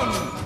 down!